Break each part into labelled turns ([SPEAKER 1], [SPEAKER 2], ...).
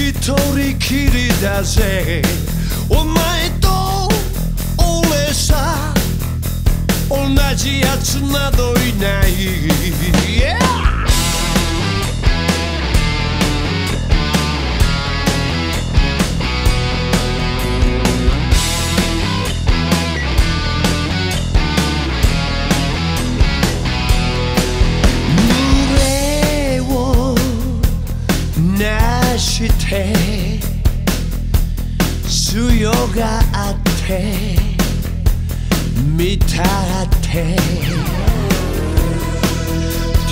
[SPEAKER 1] 一人きりだぜお前と俺さ同じやつなどいない、yeah! して強があって見たって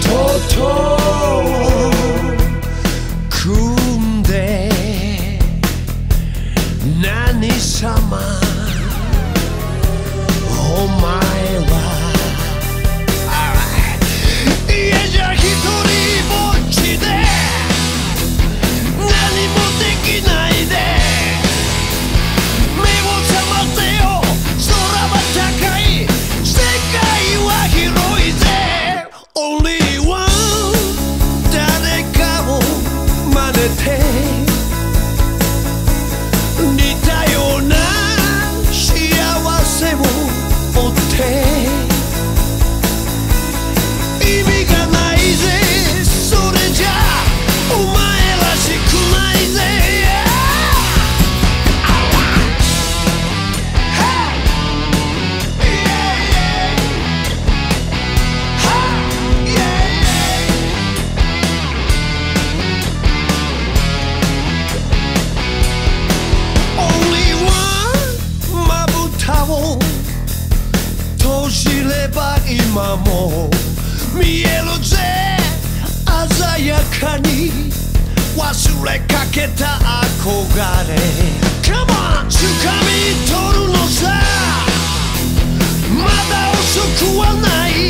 [SPEAKER 1] とうとう組んで何様お前は hey. 今も見えるぜ鮮やかに忘れかけた憧れ Come on 掴み取るのさまだ遅くはない